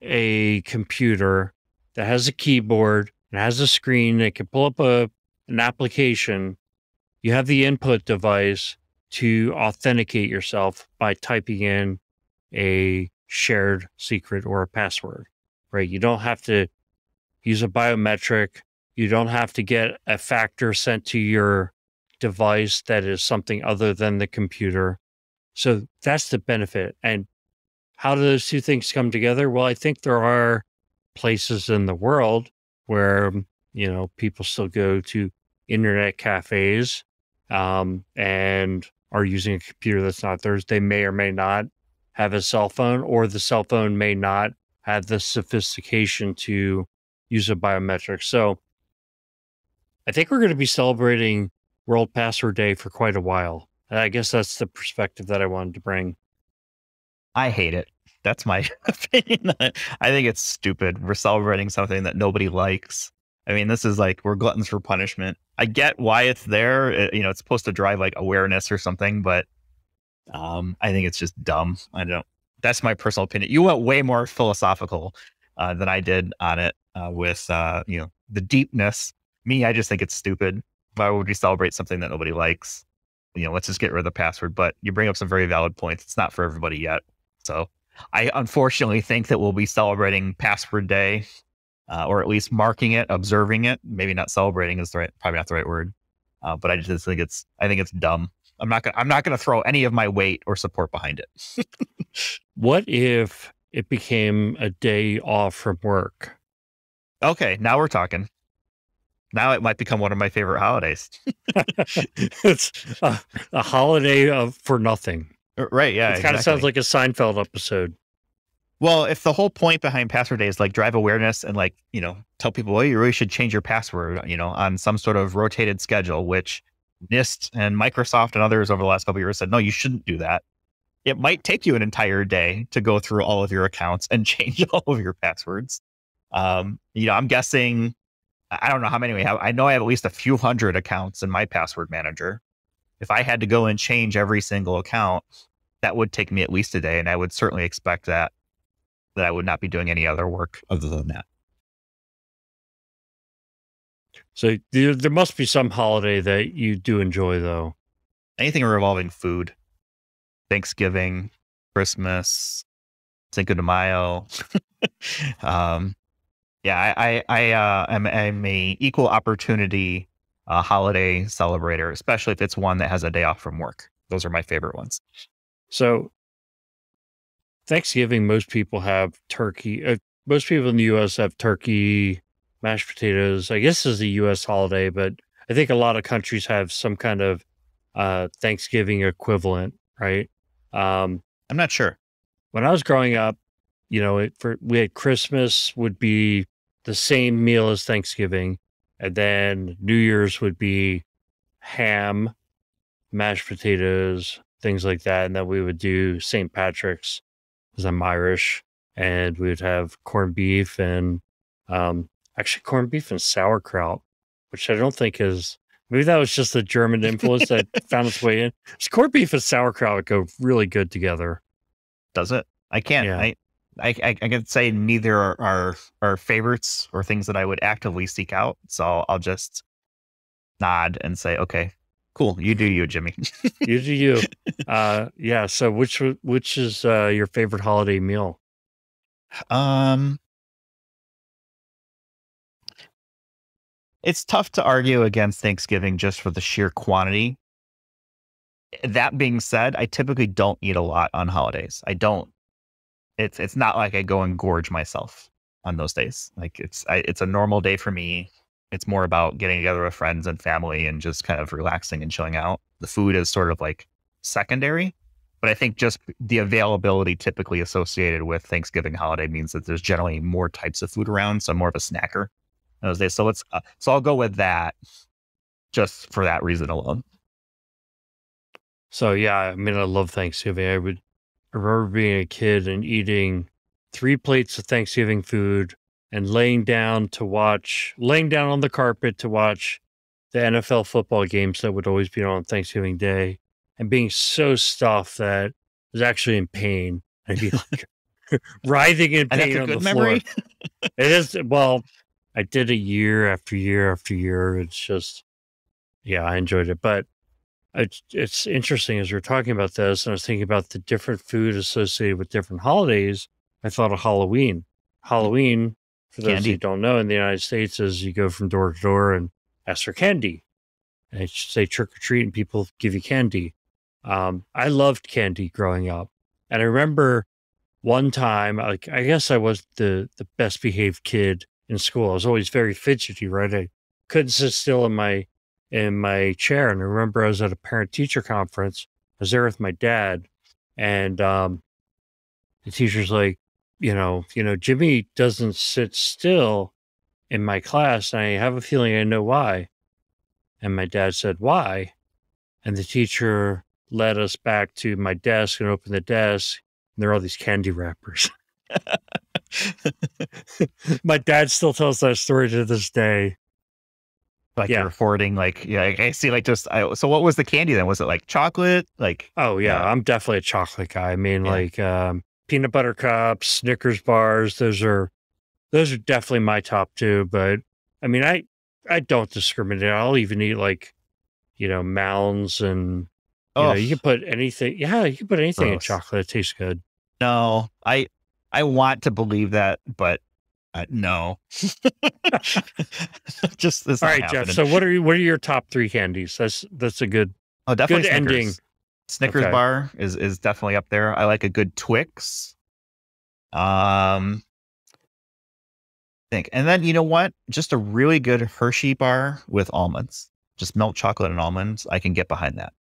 a computer that has a keyboard and has a screen that can pull up a an application, you have the input device to authenticate yourself by typing in a shared secret or a password, right? You don't have to use a biometric. You don't have to get a factor sent to your device that is something other than the computer. So that's the benefit. And how do those two things come together? Well, I think there are places in the world where, you know, people still go to internet cafes um, and are using a computer that's not theirs. They may or may not have a cell phone, or the cell phone may not have the sophistication to use a biometric. So I think we're going to be celebrating World Password Day for quite a while. I guess that's the perspective that I wanted to bring. I hate it. That's my opinion. I think it's stupid. We're celebrating something that nobody likes. I mean, this is like we're gluttons for punishment. I get why it's there. It, you know, it's supposed to drive like awareness or something, but um, I think it's just dumb. I don't. That's my personal opinion. You went way more philosophical uh, than I did on it uh, with uh, you know the deepness. Me, I just think it's stupid. Why would we celebrate something that nobody likes? You know, let's just get rid of the password. But you bring up some very valid points. It's not for everybody yet. So I unfortunately think that we'll be celebrating Password Day, uh, or at least marking it, observing it. Maybe not celebrating is the right, probably not the right word. Uh, but I just think it's, I think it's dumb. I'm not gonna, I'm not gonna throw any of my weight or support behind it. what if it became a day off from work? Okay, now we're talking. Now it might become one of my favorite holidays. it's a, a holiday of for nothing. Uh, right. Yeah. It kind of sounds like a Seinfeld episode. Well, if the whole point behind password day is like drive awareness and like, you know, tell people, well, you really should change your password, you know, on some sort of rotated schedule, which NIST and Microsoft and others over the last couple years said, no, you shouldn't do that. It might take you an entire day to go through all of your accounts and change all of your passwords. Um, you know, I'm guessing, I don't know how many we have. I know I have at least a few hundred accounts in my password manager. If I had to go and change every single account, that would take me at least a day. And I would certainly expect that that I would not be doing any other work other than that. So there, there must be some holiday that you do enjoy, though. Anything revolving food, Thanksgiving, Christmas, Cinco de Mayo. um, yeah, I, I, I uh, am, am a equal opportunity uh, holiday celebrator, especially if it's one that has a day off from work. Those are my favorite ones. So Thanksgiving, most people have turkey. Uh, most people in the U.S. have turkey, mashed potatoes. I guess is a U.S. holiday, but I think a lot of countries have some kind of uh, Thanksgiving equivalent, right? Um, I'm not sure. When I was growing up, you know, it, for we had Christmas would be the same meal as Thanksgiving, and then New Year's would be ham, mashed potatoes, things like that, and then we would do St. Patrick's because I'm Irish, and we would have corned beef and um, actually corned beef and sauerkraut, which I don't think is maybe that was just the German influence that found its way in. corned beef and sauerkraut go really good together. Does it? I can't. Yeah. I, I, I, I can say neither are, are, are favorites or things that I would actively seek out. So I'll just nod and say, okay, Cool. You do you, Jimmy. you do you. Uh, yeah. So which which is uh, your favorite holiday meal? Um, it's tough to argue against Thanksgiving just for the sheer quantity. That being said, I typically don't eat a lot on holidays. I don't. It's it's not like I go and gorge myself on those days. Like it's I, it's a normal day for me. It's more about getting together with friends and family and just kind of relaxing and chilling out. The food is sort of like secondary, but I think just the availability typically associated with Thanksgiving holiday means that there's generally more types of food around. So I'm more of a snacker those days. So let's, uh, so I'll go with that just for that reason alone. So yeah, I mean, I love Thanksgiving. I would I remember being a kid and eating three plates of Thanksgiving food and laying down to watch, laying down on the carpet to watch the NFL football games that would always be on Thanksgiving Day, and being so stuffed that I was actually in pain. I'd be like writhing in pain on good the memory. floor. It is well, I did it year after year after year. It's just, yeah, I enjoyed it. But it's it's interesting as we're talking about this, and I was thinking about the different food associated with different holidays. I thought of Halloween. Mm-hmm. Halloween, for those Candy. who don't know, in the United States, is you go from door to door and ask for candy. And say trick or treat, and people give you candy. Um, I loved candy growing up, and I remember one time, like I guess I was the the best behaved kid in school. I was always very fidgety, right? I couldn't sit still in my in my chair. And I remember I was at a parent teacher conference. I was there with my dad, and um, the teacher's like, you know, you know, Jimmy doesn't sit still in my class, and I have a feeling I know why. And my dad said, "Why?" And the teacher led us back to my desk and opened the desk. And there are all these candy wrappers. my dad still tells that story to this day. like Yeah. you're forwarding like yeah I- i see like just I, so what was the candy then was it like chocolate like Oh yeah, Yeah. I'm definitely a chocolate guy. I mean, Yeah. like um, peanut butter cups, Snickers bars. Those are those are definitely my top two. But I mean, I I don't discriminate. I'll even eat like you know mounds and you know you can put anything. Yeah, you can put anything in chocolate. It tastes good. no i i want to believe that but uh, no just it's All right, Jeff. So what are you, what are your top three candies? That's that's a good. oh definitely good Snickers. ending. Snickers Okay. bar is is definitely up there i like a good twix um think and then you know what just a really good hershey bar with almonds just milk chocolate and almonds i can get behind that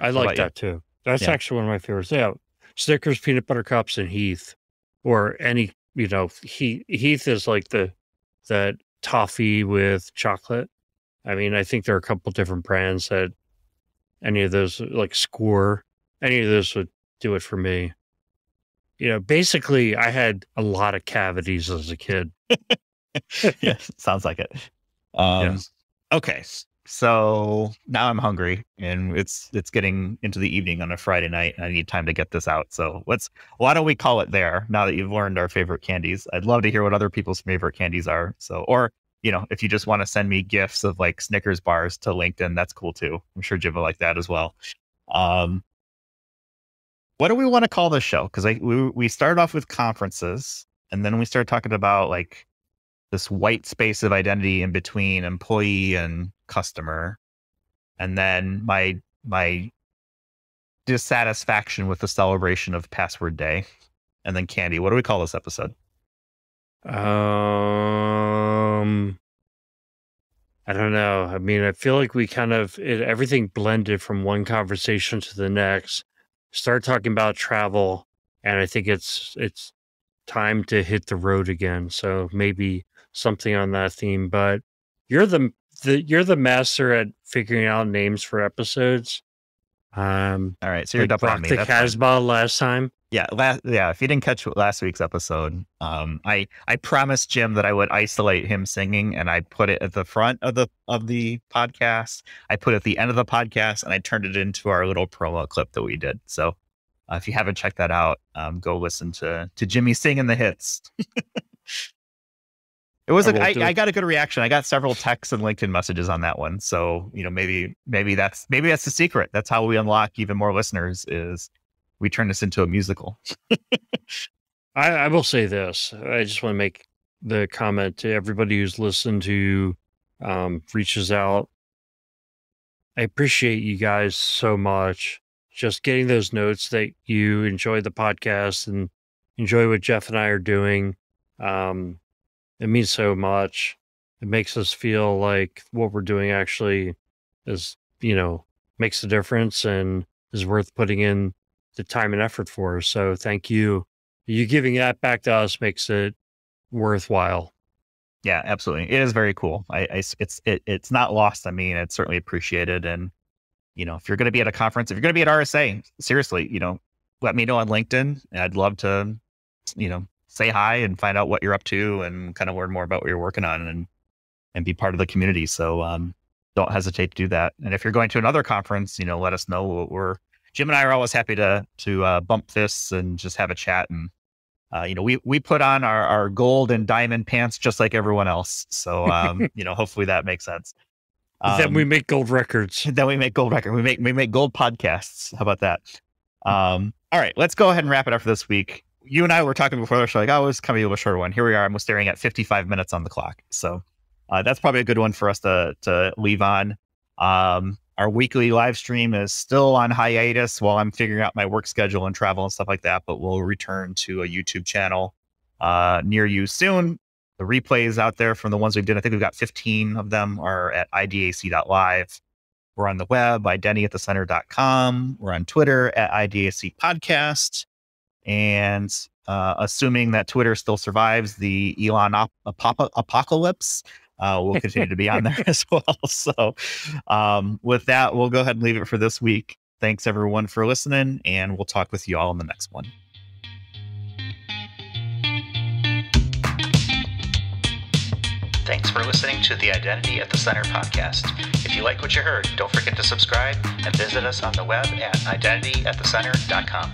I like about you? that too. That's Yeah. actually one of my favorites. Yeah, Snickers, peanut butter cups, and Heath, or any you know Heath. Heath is like the that toffee with chocolate. I mean, I think there are a couple different brands that any of those like Score, any of those would do it for me. You know, basically, I had a lot of cavities as a kid. yeah, sounds like it. Um, Yes. Okay, so now I'm hungry, and it's it's getting into the evening on a Friday night, and I need time to get this out. So let's why don't we call it there? Now that you've learned our favorite candies, I'd love to hear what other people's favorite candies are. So, or you know, if you just want to send me gifts of like Snickers bars to LinkedIn, that's cool too. I'm sure Jim will like that as well. Um, what do we want to call this show? Because we we started off with conferences, and then we started talking about like this white space of identity in between employee and customer and then my my dissatisfaction with the celebration of password day and then candy what do we call this episode Um, Um, I don't know. I mean, I feel like we kind of it, everything blended from one conversation to the next. Start talking about travel, and I think it's it's time to hit the road again. So maybe something on that theme. But you're the the you're the master at figuring out names for episodes. Um, all right so you're like up on me the Casbah last time. yeah last, yeah if you didn't catch last week's episode um i i promised jim that i would isolate him singing and i put it at the front of the of the podcast. I put it at the end of the podcast and i turned it into our little promo clip that we did. So uh, if you haven't checked that out um go listen to to jimmy singing the hits it was I a, will I, I got a good reaction i got several texts and linkedin messages on that one so you know maybe maybe that's maybe that's the secret that's how we unlock even more listeners is we turn this into a musical I, I will say this. I just want to make the comment to everybody who's listened to um, reaches out. I appreciate you guys so much. Just getting those notes that you enjoy the podcast and enjoy what Jeff and I are doing. Um, it means so much. It makes us feel like what we're doing actually is, you know, makes a difference and is worth putting in the time and effort for. So thank you you giving that back to us makes it worthwhile. Yeah, absolutely. It is very cool. I, it's it, it's not lost I mean, it's certainly appreciated. And you know, if you're going to be at a conference, if you're going to be at RSA, seriously, you know, let me know on LinkedIn. I'd love to, you know, say hi and find out what you're up to and kind of learn more about what you're working on and and be part of the community. So um, don't hesitate to do that. And if you're going to another conference, you know, let us know. We're Jim and I are always happy to to uh, bump fists and just have a chat. And uh, you know, we we put on our our gold and diamond pants just like everyone else. So um, you know, hopefully that makes sense. Um, then we make gold records. Then we make gold record. We make we make gold podcasts. How about that? Um, all right, let's go ahead and wrap it up for this week. You and I were talking before the show, like, oh, it's coming to a short one. Here we are. I'm staring at 55 minutes on the clock. So uh, that's probably a good one for us to to leave on. Um, our weekly live stream is still on hiatus while I'm figuring out my work schedule and travel and stuff like that, but we'll return to a YouTube channel uh, near you soon. The replays out there from the ones we did, I think we've got 15 of them are at idac.live. We're on the web, identityatthecenter.com. We're on Twitter at IDAC Podcast. And uh, assuming that Twitter still survives the Elon op- ap- apocalypse, uh, we'll continue to be on there as well. So, um, with that, we'll go ahead and leave it for this week. Thanks everyone for listening, and we'll talk with you all in the next one. Thanks for listening to the Identity at the Center podcast. If you like what you heard, don't forget to subscribe and visit us on the web at identityatthecenter.com.